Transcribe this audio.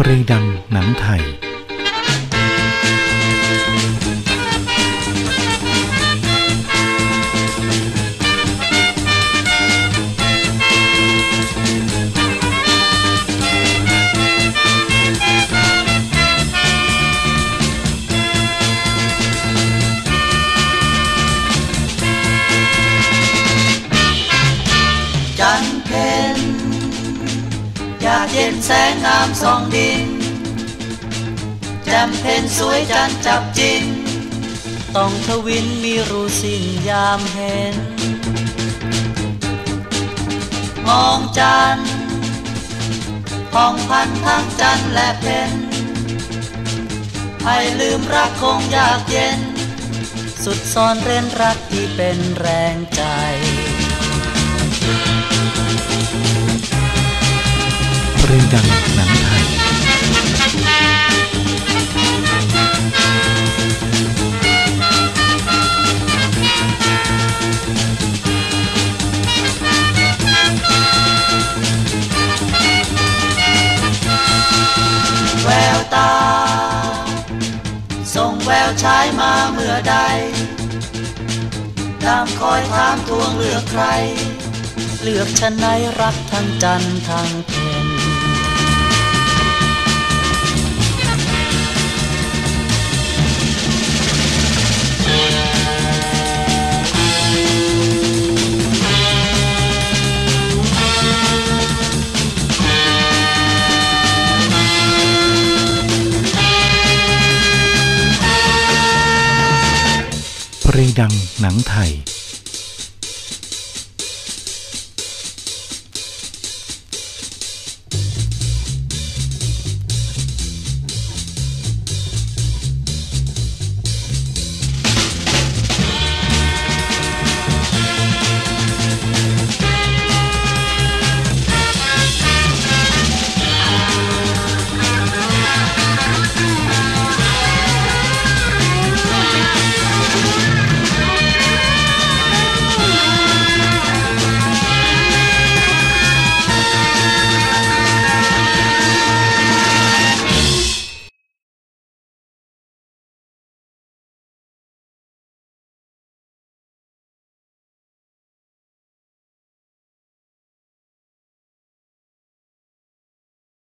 เพลงดังหนังไทย เย็นแสงงามส่องดินแจ่มเพนสวยจันจับจิน ต้องทวินมีรู้สิ่งยามเห็น มองจันห้องพันทั้งจันและเพนให้ลืมรักคงยากเย็น สุดซ่อนเร้นรักที่เป็นแรงใจ เพลงดังหนังไทย แววตา ส่งแววชายมาเมื่อใด ตามคอยถามทวงเลือกใคร เลือกฉันไหนรักทั้งจันทร์ทั้งเพน rây đăng nắng thầy.